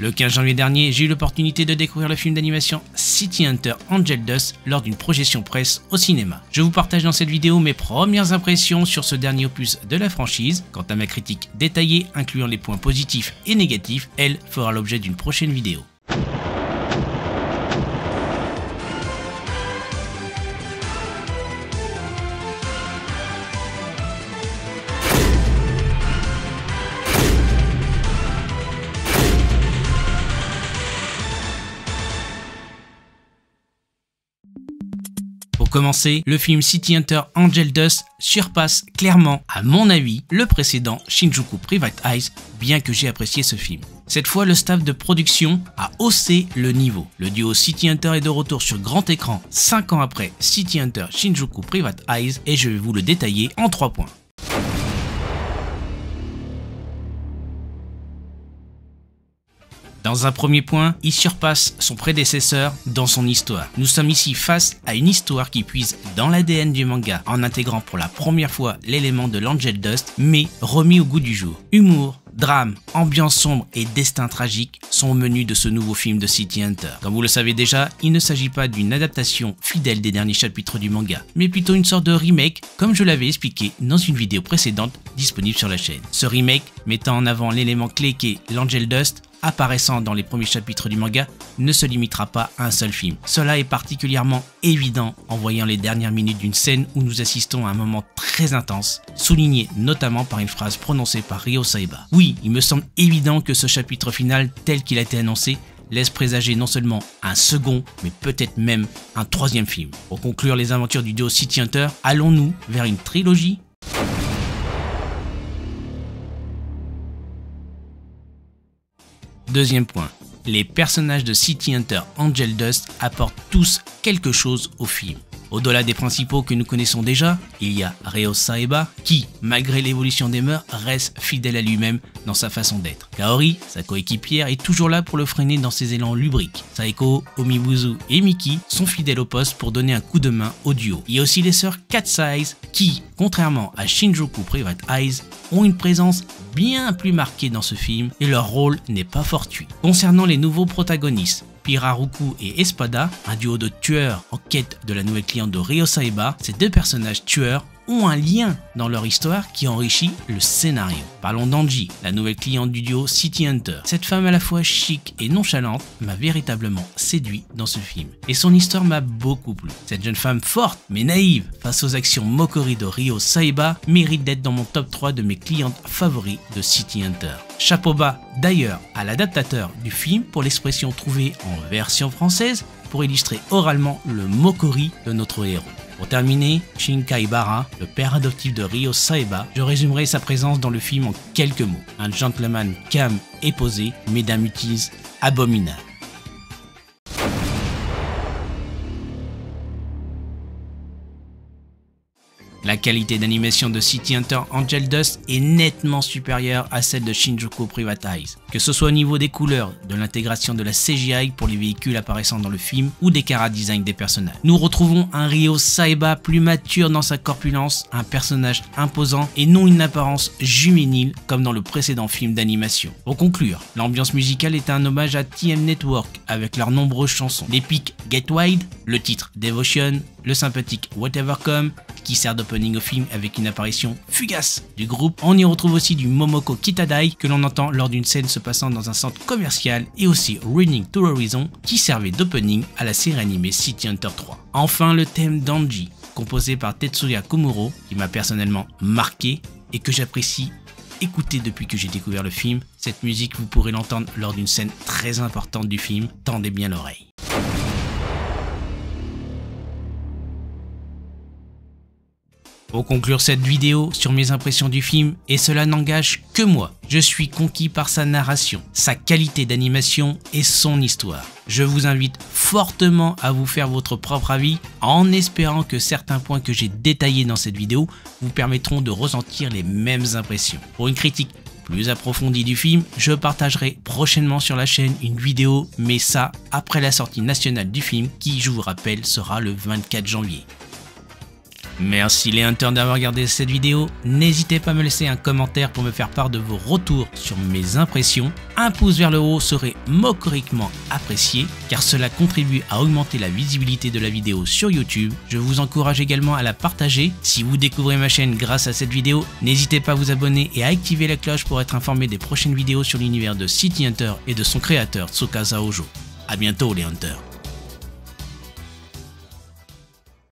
Le 15 janvier dernier, j'ai eu l'opportunité de découvrir le film d'animation City Hunter Angel Dust lors d'une projection presse au cinéma. Je vous partage dans cette vidéo mes premières impressions sur ce dernier opus de la franchise. Quant à ma critique détaillée, incluant les points positifs et négatifs, elle fera l'objet d'une prochaine vidéo. Pour commencer, le film City Hunter Angel Dust surpasse clairement, à mon avis, le précédent Shinjuku Private Eyes, bien que j'ai apprécié ce film. Cette fois, le staff de production a haussé le niveau. Le duo City Hunter est de retour sur grand écran 5 ans après City Hunter Shinjuku Private Eyes et je vais vous le détailler en 3 points. Dans un premier point, il surpasse son prédécesseur dans son histoire. Nous sommes ici face à une histoire qui puise dans l'ADN du manga en intégrant pour la première fois l'élément de l'Angel Dust, mais remis au goût du jour. Humour, drame, ambiance sombre et destin tragique sont au menu de ce nouveau film de City Hunter. Comme vous le savez déjà, il ne s'agit pas d'une adaptation fidèle des derniers chapitres du manga, mais plutôt une sorte de remake, comme je l'avais expliqué dans une vidéo précédente disponible sur la chaîne. Ce remake, mettant en avant l'élément clé qu'est l'Angel Dust, apparaissant dans les premiers chapitres du manga ne se limitera pas à un seul film. Cela est particulièrement évident en voyant les dernières minutes d'une scène où nous assistons à un moment très intense, souligné notamment par une phrase prononcée par Ryo Saiba. Oui, il me semble évident que ce chapitre final tel qu'il a été annoncé laisse présager non seulement un second, mais peut-être même un troisième film. Pour conclure les aventures du duo City Hunter, allons-nous vers une trilogie Deuxième point, les personnages de City Hunter Angel Dust apportent tous quelque chose au film. Au-delà des principaux que nous connaissons déjà, il y a Reo Saeba qui, malgré l'évolution des mœurs, reste fidèle à lui-même dans sa façon d'être. Kaori, sa coéquipière, est toujours là pour le freiner dans ses élans lubriques. Saeko, Omibuzu et Miki sont fidèles au poste pour donner un coup de main au duo. Il y a aussi les sœurs Cat Size qui, contrairement à Shinjuku Private Eyes, ont une présence bien plus marquée dans ce film et leur rôle n'est pas fortuit. Concernant les nouveaux protagonistes, Piraruku et Espada, un duo de tueurs en quête de la nouvelle cliente de Ryo Saiba, ces deux personnages tueurs ont un lien dans leur histoire qui enrichit le scénario. Parlons d'Angie, la nouvelle cliente du duo City Hunter. Cette femme à la fois chic et nonchalante m'a véritablement séduit dans ce film. Et son histoire m'a beaucoup plu. Cette jeune femme forte mais naïve face aux actions Mokori de Ryo Saiba mérite d'être dans mon top 3 de mes clientes favoris de City Hunter. Chapeau bas d'ailleurs à l'adaptateur du film pour l'expression trouvée en version française pour illustrer oralement le Mokori de notre héros. Pour terminer, Shinkai Bara, le père adoptif de Ryo Saeba, je résumerai sa présence dans le film en quelques mots. Un gentleman calme et posé, mais d'un mutisme abominable. La qualité d'animation de City Hunter Angel Dust est nettement supérieure à celle de Shinjuku Private Eyes, que ce soit au niveau des couleurs, de l'intégration de la CGI pour les véhicules apparaissant dans le film ou des cara design des personnages. Nous retrouvons un Ryo Saiba plus mature dans sa corpulence, un personnage imposant et non une apparence juvénile comme dans le précédent film d'animation. Pour conclure, l'ambiance musicale est un hommage à TM Network avec leurs nombreuses chansons. L'épique Get Wide, le titre Devotion, le sympathique Whatever Come, qui sert d'opening au film avec une apparition fugace du groupe. On y retrouve aussi du Momoko Kitadai que l'on entend lors d'une scène se passant dans un centre commercial et aussi Running to Horizon qui servait d'opening à la série animée City Hunter 3. Enfin le thème d'Anji, composé par Tetsuya Komuro, qui m'a personnellement marqué et que j'apprécie écouter depuis que j'ai découvert le film. Cette musique, vous pourrez l'entendre lors d'une scène très importante du film. Tendez bien l'oreille. Pour conclure cette vidéo sur mes impressions du film, et cela n'engage que moi, je suis conquis par sa narration, sa qualité d'animation et son histoire. Je vous invite fortement à vous faire votre propre avis en espérant que certains points que j'ai détaillés dans cette vidéo vous permettront de ressentir les mêmes impressions. Pour une critique plus approfondie du film, je partagerai prochainement sur la chaîne une vidéo, mais ça après la sortie nationale du film qui, je vous rappelle, sera le 24 janvier. Merci les hunters d'avoir regardé cette vidéo. N'hésitez pas à me laisser un commentaire pour me faire part de vos retours sur mes impressions. Un pouce vers le haut serait moqueriquement apprécié car cela contribue à augmenter la visibilité de la vidéo sur YouTube. Je vous encourage également à la partager. Si vous découvrez ma chaîne grâce à cette vidéo, n'hésitez pas à vous abonner et à activer la cloche pour être informé des prochaines vidéos sur l'univers de City Hunter et de son créateur Tsukasa Ojo. A bientôt les hunters